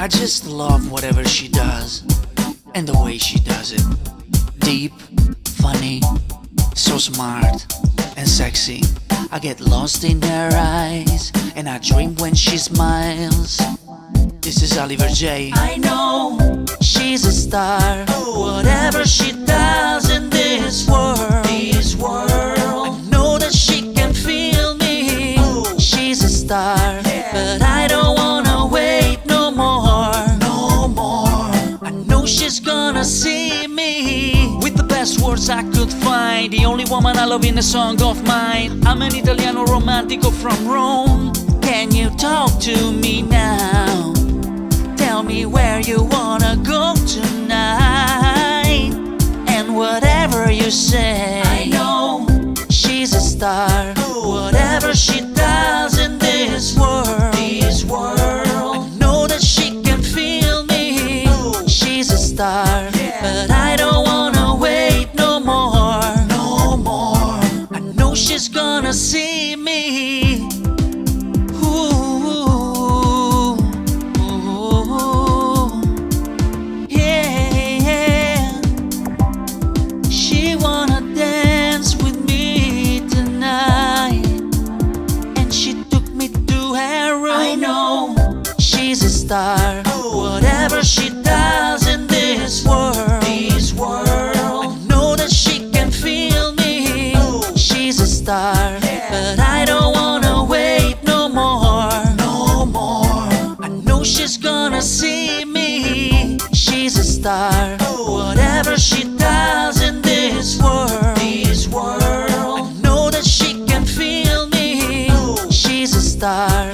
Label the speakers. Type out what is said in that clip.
Speaker 1: I just love whatever she does and the way she does it. Deep, funny, so smart and sexy. I get lost in her eyes and I dream when she smiles. This is Aliver J. I know she's a star. Whatever she does in this world, this world. I know that she can feel me. She's a star, she's gonna see me with the best words I could find. The only woman I love in a song of mine. I'm an Italiano romantico from Rome. Can you talk to me now? Tell me where you wanna go tonight. And whatever you say, I know she's a star. See me. Ooh, ooh, yeah. She wanna dance with me tonight, and she took me to her room. I know she's a star. Oh. Whatever she does in this world, this world. I know that she can feel me. Oh. She's a star, star. Whatever she does in this world, this world. I know that she can feel me. She's a star.